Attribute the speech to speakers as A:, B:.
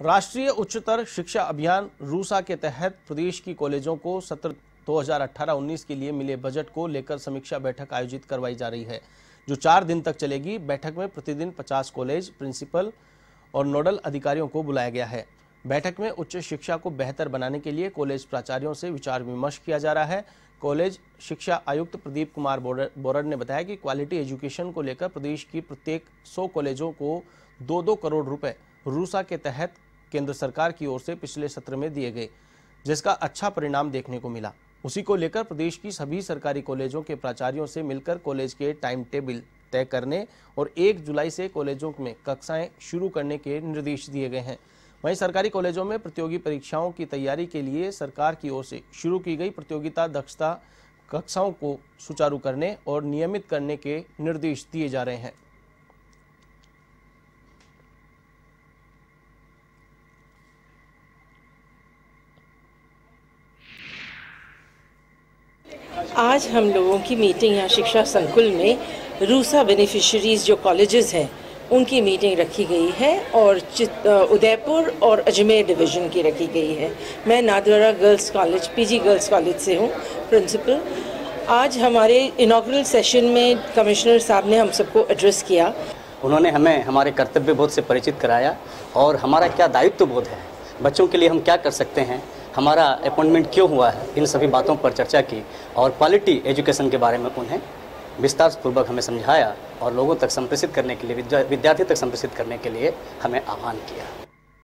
A: राष्ट्रीय उच्चतर शिक्षा अभियान रूसा के तहत प्रदेश की कॉलेजों को सत्र 2018-19 के लिए मिले बजट को लेकर समीक्षा बैठक आयोजित करवाई जा रही है, जो चार दिन तक चलेगी। बैठक में प्रतिदिन 50 कॉलेज, प्रिंसिपल और नोडल अधिकारियों को बुलाया गया है। बैठक में उच्च शिक्षा को बेहतर बनाने के लिए कॉलेज प्राचार्यों से विचार विमर्श किया जा रहा है। कॉलेज शिक्षा आयुक्त प्रदीप कुमार बोरड ने बताया कि क्वालिटी एजुकेशन को लेकर प्रदेश की प्रत्येक 100 कॉलेजों को दो दो करोड़ रुपए रूसा के तहत केंद्र सरकार की ओर से पिछले सत्र में दिए गए, जिसका अच्छा परिणाम देखने को मिला। उसी को लेकर प्रदेश की सभी सरकारी कॉलेजों के प्राचार्यों से मिलकर कॉलेज के टाइम टेबल तय करने और एक जुलाई से कॉलेजों में कक्षाएँ शुरू करने के निर्देश दिए गए हैं। वहीं सरकारी कॉलेजों में प्रतियोगी परीक्षाओं की तैयारी के लिए सरकार की ओर से शुरू की गई प्रतियोगिता दक्षता कक्षाओं को सुचारू करने और नियमित करने के निर्देश दिए जा रहे हैं।
B: आज हम लोगों की मीटिंग यहाँ शिक्षा संकुल में रूसा बेनिफिशरीज जो कॉलेजेस हैं, उनकी मीटिंग रखी गई है और उदयपुर और अजमेर डिवीज़न की रखी गई है। मैं Nadra girls college PG girls college से हूँ प्रिंसिपल आज हमारे इनाग्रल सेशन में कमिश्नर साहब ने हम सबको एड्रेस किया।
C: उन्होंने हमें, हमारे कर्तव्य बोध से परिचित कराया और हमारा क्या दायित्व बोध है? बच्चों के लिए हम क्या कर सकते हैं? हमारा अपॉइंटमेंट क्यों हुआ है? इन सभी बातों पर चर्चा की और क्वालिटी एजुकेशन के बारे में उन्हें विस्तारपूर्वक हमें समझाया और लोगों तक संप्रेषित करने के लिए विद्यार्थी तक संप्रेषित करने के लिए हमें आह्वान किया।